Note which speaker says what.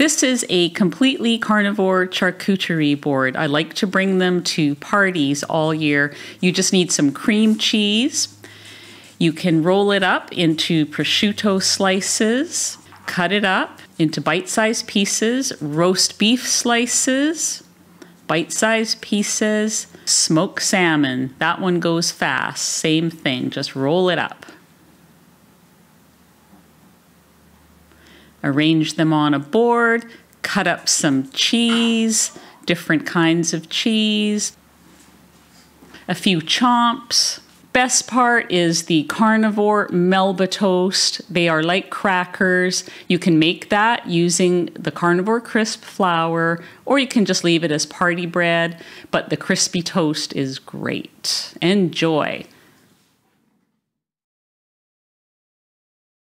Speaker 1: This is a completely carnivore charcuterie board. I like to bring them to parties all year. You just need some cream cheese. You can roll it up into prosciutto slices, cut it up into bite sized pieces, roast beef slices, bite sized pieces, smoked salmon. That one goes fast. Same thing, just roll it up. Arrange them on a board, cut up some cheese, different kinds of cheese, a few chomps. Best part is the carnivore Melba toast. They are like crackers. You can make that using the carnivore crisp flour, or you can just leave it as party bread, but the crispy toast is great. Enjoy.